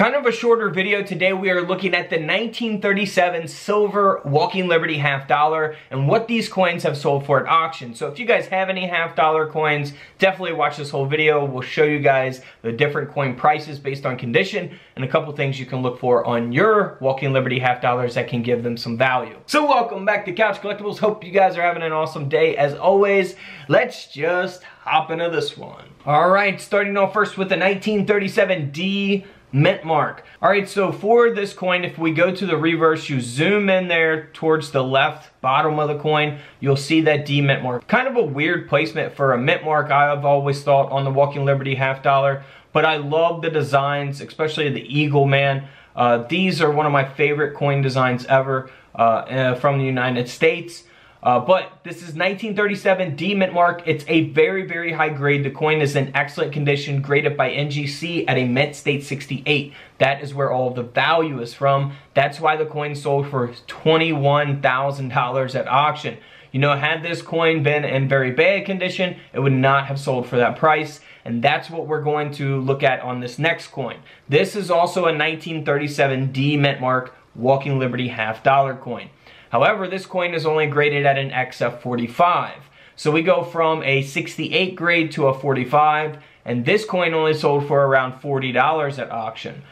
Kind of a shorter video today. We are looking at the 1937 silver Walking Liberty half dollar and what these coins have sold for at auction. So if you guys have any half dollar coins, definitely watch this whole video. We'll show you guys the different coin prices based on condition and a couple things you can look for on your Walking Liberty half dollars that can give them some value. So welcome back to Couch Collectibles. Hope you guys are having an awesome day. As always, let's just hop into this one. All right, starting off first with the 1937 D mint mark. All right, so for this coin, if we go to the reverse, you zoom in there towards the left bottom of the coin, you'll see that D mint mark. Kind of a weird placement for a mint mark, I've always thought, on the Walking Liberty half dollar, but I love the designs, especially the Eagle Man. Uh, these are one of my favorite coin designs ever uh, uh, from the United States. Uh, but this is 1937 D mint mark. It's a very, very high grade. The coin is in excellent condition, graded by NGC at a mint state 68. That is where all the value is from. That's why the coin sold for $21,000 at auction. You know, had this coin been in very bad condition, it would not have sold for that price. And that's what we're going to look at on this next coin. This is also a 1937 D mint mark Walking Liberty half dollar coin. However, this coin is only graded at an XF45. So we go from a 68 grade to a 45, and this coin only sold for around $40 at auction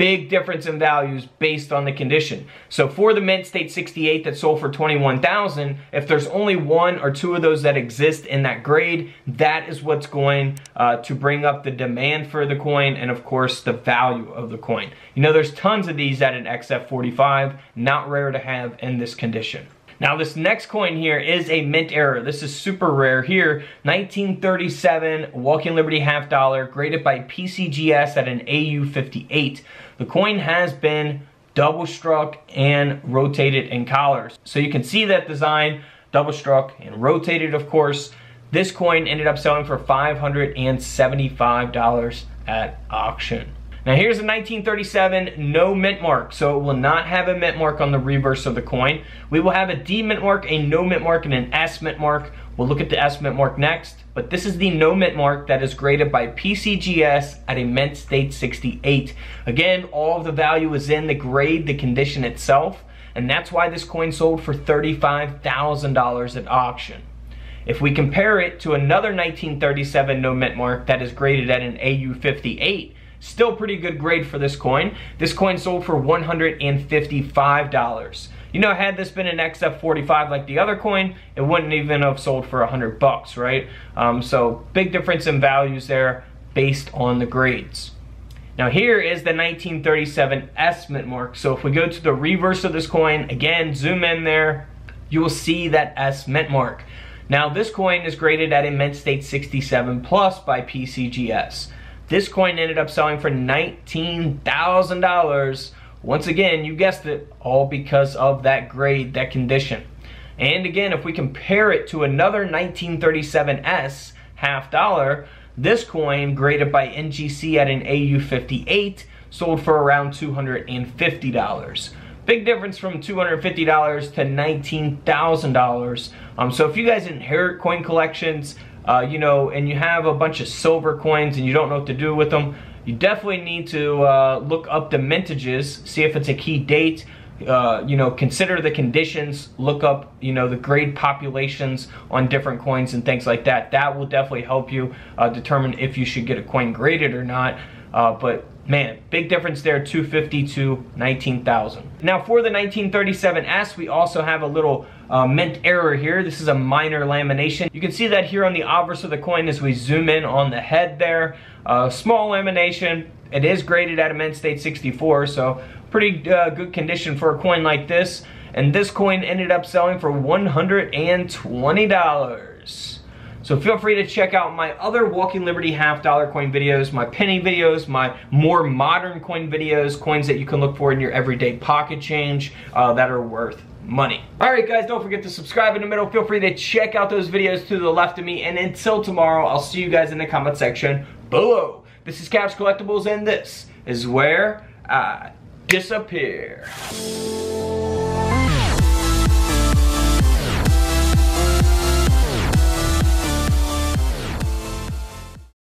big difference in values based on the condition. So for the Mint State 68 that sold for 21,000, if there's only one or two of those that exist in that grade, that is what's going uh, to bring up the demand for the coin and of course the value of the coin. You know, there's tons of these at an XF45, not rare to have in this condition. Now this next coin here is a mint error. This is super rare here. 1937 Walking Liberty half dollar graded by PCGS at an AU58. The coin has been double struck and rotated in collars. So you can see that design double struck and rotated of course. This coin ended up selling for $575 at auction. Now here's a 1937 no mint mark, so it will not have a mint mark on the reverse of the coin. We will have a D mint mark, a no mint mark, and an S mint mark. We'll look at the S mint mark next, but this is the no mint mark that is graded by PCGS at a mint state 68. Again, all of the value is in the grade, the condition itself, and that's why this coin sold for $35,000 at auction. If we compare it to another 1937 no mint mark that is graded at an AU58, Still pretty good grade for this coin. This coin sold for $155. You know, had this been an XF45 like the other coin, it wouldn't even have sold for 100 bucks, right? Um, so big difference in values there based on the grades. Now here is the 1937 S mint mark. So if we go to the reverse of this coin, again, zoom in there, you will see that S mint mark. Now this coin is graded at a mint state 67 plus by PCGS. This coin ended up selling for $19,000. Once again, you guessed it, all because of that grade, that condition. And again, if we compare it to another 1937S half dollar, this coin graded by NGC at an AU58 sold for around $250. Big difference from $250 to $19,000. Um, so if you guys inherit coin collections, uh, you know, and you have a bunch of silver coins and you don't know what to do with them, you definitely need to uh, look up the mintages, see if it's a key date, uh, you know, consider the conditions, look up, you know, the grade populations on different coins and things like that. That will definitely help you uh, determine if you should get a coin graded or not. Uh, but man, big difference there, 250 to 19,000. Now for the 1937S, we also have a little uh, mint error here. This is a minor lamination. You can see that here on the obverse of the coin as we zoom in on the head there. Uh, small lamination. It is graded at a mint state 64, so pretty uh, good condition for a coin like this. And this coin ended up selling for $120. So feel free to check out my other Walking Liberty half dollar coin videos, my penny videos, my more modern coin videos, coins that you can look for in your everyday pocket change uh, that are worth money. Alright guys, don't forget to subscribe in the middle. Feel free to check out those videos to the left of me. And until tomorrow, I'll see you guys in the comment section below. This is Couch Collectibles and this is where I disappear.